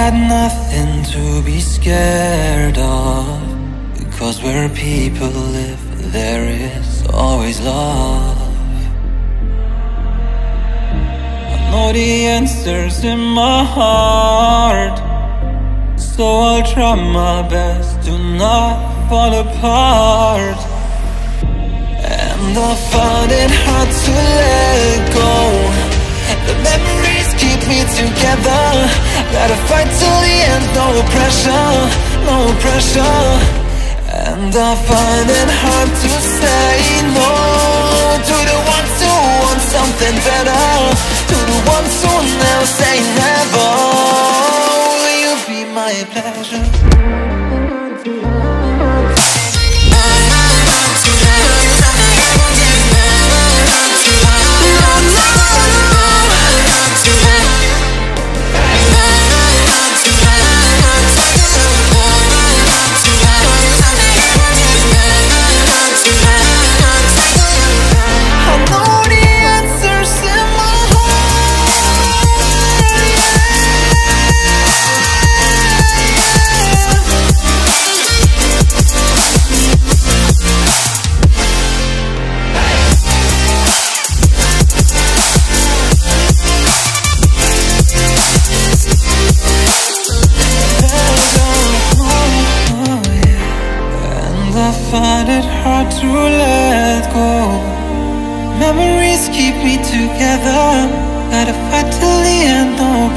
Got nothing to be scared of. Because where people live there is always love. I know the answers in my heart. So I'll try my best to not fall apart. And I find it hard to let go. The memories me together. Gotta fight till the end, no pressure, no pressure. And I find it hard to say no. To the ones who want something better. To the ones who never say never. Will you be my pleasure?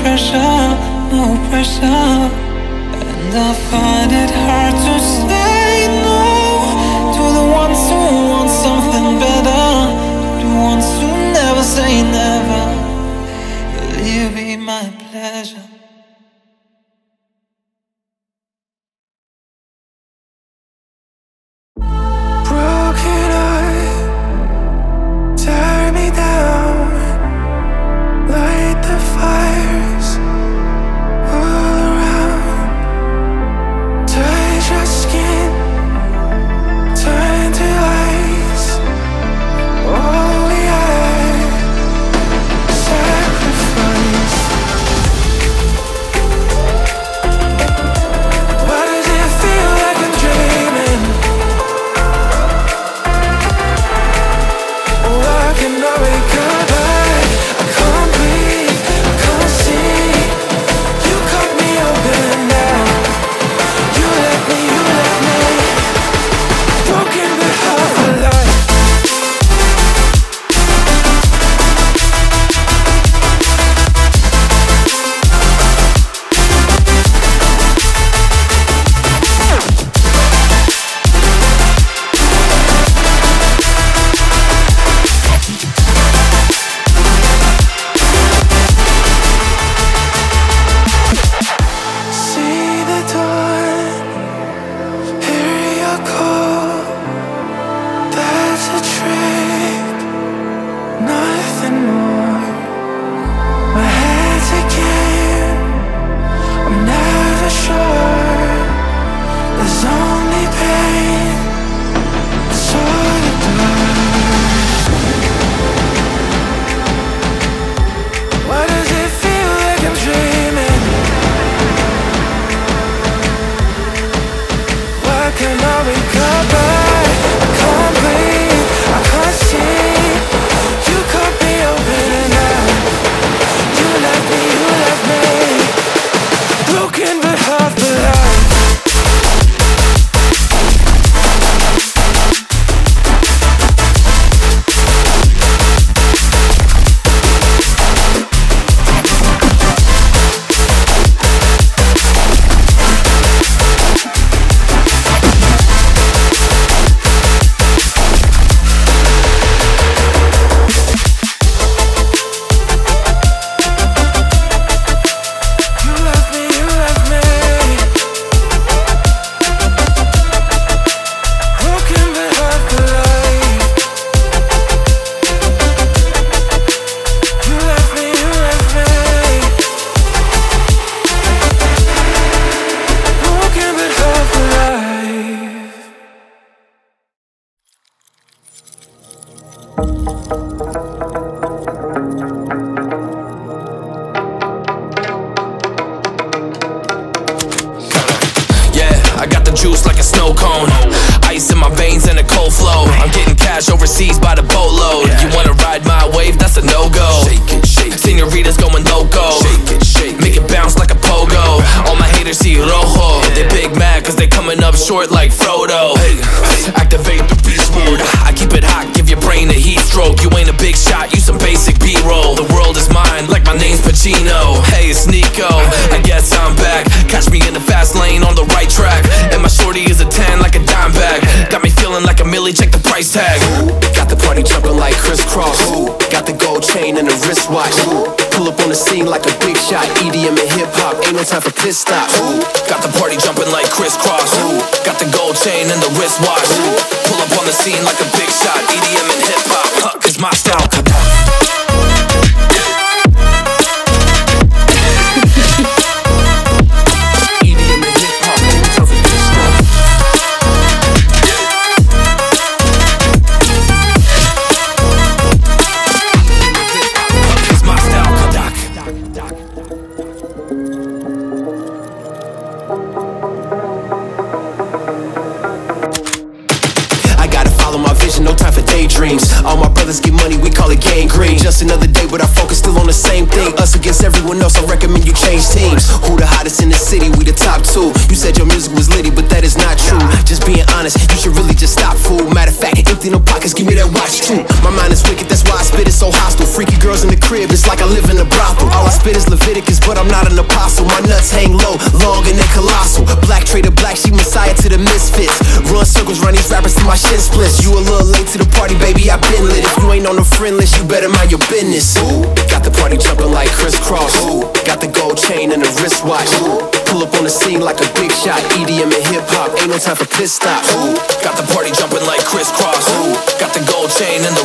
Pressure, no pressure. And I find it hard to say no to the ones who want something better, to the ones who never say never. Will you be my pleasure? Juice like a snow cone. Ice in my veins and a cold flow. I'm getting cash overseas by the boatload. You wanna ride my wave? That's a no go. Senoritas going loco. Shake it, shake, make it bounce like a pogo. All my haters see rojo. They big mad cause they coming up short like Frodo. Activate the beast mode. I keep it hot, give your brain a heat stroke. You ain't a big shot, you some basic B-roll. The world is mine, like my name's Pacino. Hey, it's Nieko. I guess I'm back. Catch me in the fast lane price tag. Got the party jumping like crisscross. Got the gold chain and the wristwatch. Pull up on the scene like a big shot. EDM and hip hop, ain't no time for pit stops. Got the party jumping like crisscross. Got the gold chain and the wristwatch. Pull up on the scene like a big vision, no time for daydreams. All my brothers get money, we call it gang green. Just another day, but I focus still on the same thing. Us against everyone else, I recommend you change teams. Who the hottest in the city? We the top two. You said your music was litty, but that is not true. Just being honest, you should really just stop, fool. Matter of fact, empty no pockets, give me that watch too. My mind is wicked, that's why I girls in the crib, it's like I live in a brothel. All I spit is Leviticus, but I'm not an apostle. My nuts hang low, long and they colossal. Black trader, black, she messiah to the misfits. Run circles, run these rappers till my shit splits. You a little late to the party, baby, I been lit. If you ain't on the friend list, you better mind your business. Ooh, got the party jumping like crisscross. Ooh, got the gold chain and the wristwatch. Ooh, pull up on the scene like a big shot. EDM and hip hop, ain't no time for pit stops. Ooh, Got the party jumping like crisscross. Ooh, Got the gold chain and the